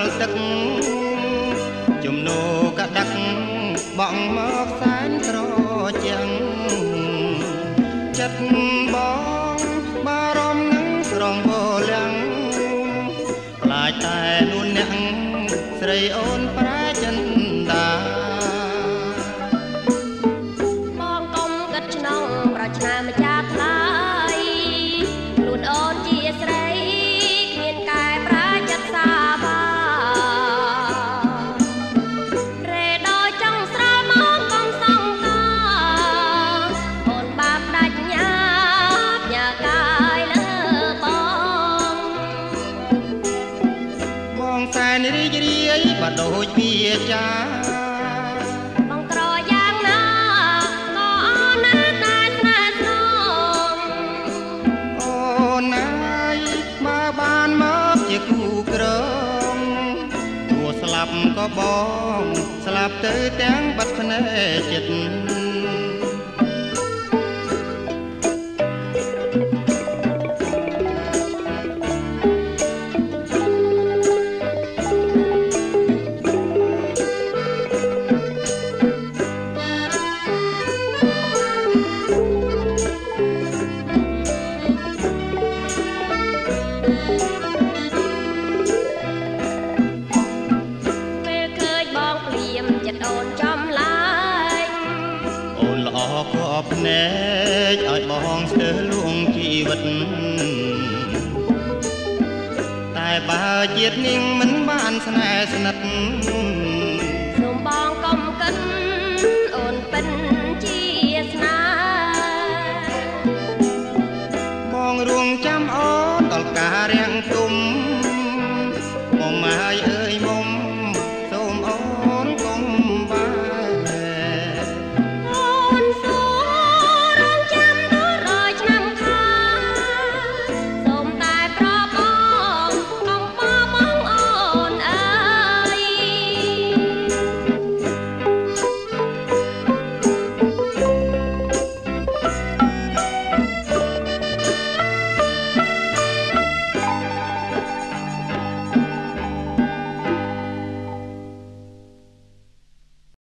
ល់ទឹកជំនោកដឹកបងមកសែនត្រជាងចិត្តបងបារម្ភនឹងស្រងវលាំងខ្លាចតែនួនអ្នកស្រីអូនប្រែចិនដាបងកុំគិតឆ្នងប្រឆ្នាម្ចាស់ សែនរីករាយបាត់ដូចវាចាបងក្រយ៉ាងណាក៏អូនណាស់តែស្នេហ៍ស្នងអូនណាយបើបានមកជាគូក្រងទោះស្លាប់ក៏បង ស្លាប់ទៅទាំងបាត់ភ្នែកចិត្ត នល្អក៏ភ្នែកឲ្យបងស្ទើរលួងជីវិតតែបើជាតិនាងមិនបានស្នេហ៍ស្និទ្ធសូមបងកុំកិនអូនពិនជាស្នាបងរួងចាំអូនដល់ការរាំងទុំ